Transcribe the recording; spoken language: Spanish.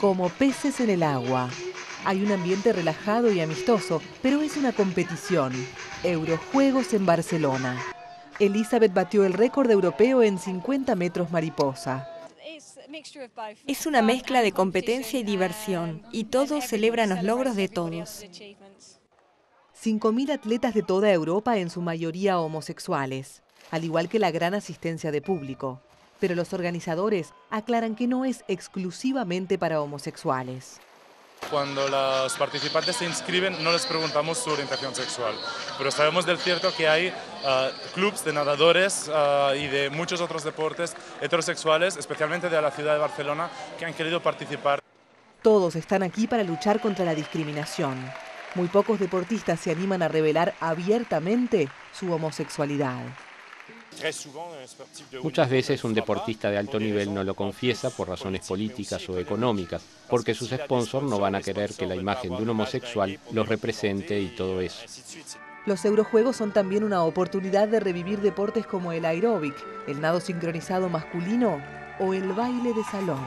Como peces en el agua. Hay un ambiente relajado y amistoso, pero es una competición. Eurojuegos en Barcelona. Elizabeth batió el récord europeo en 50 metros mariposa. Es una mezcla de competencia y diversión, y todos celebran los logros de todos. 5.000 atletas de toda Europa, en su mayoría homosexuales, al igual que la gran asistencia de público. Pero los organizadores aclaran que no es exclusivamente para homosexuales. Cuando los participantes se inscriben no les preguntamos su orientación sexual, pero sabemos del cierto que hay uh, clubes de nadadores uh, y de muchos otros deportes heterosexuales, especialmente de la ciudad de Barcelona, que han querido participar. Todos están aquí para luchar contra la discriminación. Muy pocos deportistas se animan a revelar abiertamente su homosexualidad. Muchas veces un deportista de alto nivel no lo confiesa por razones políticas o económicas, porque sus sponsors no van a querer que la imagen de un homosexual los represente y todo eso. Los Eurojuegos son también una oportunidad de revivir deportes como el aeróbic, el nado sincronizado masculino o el baile de salón.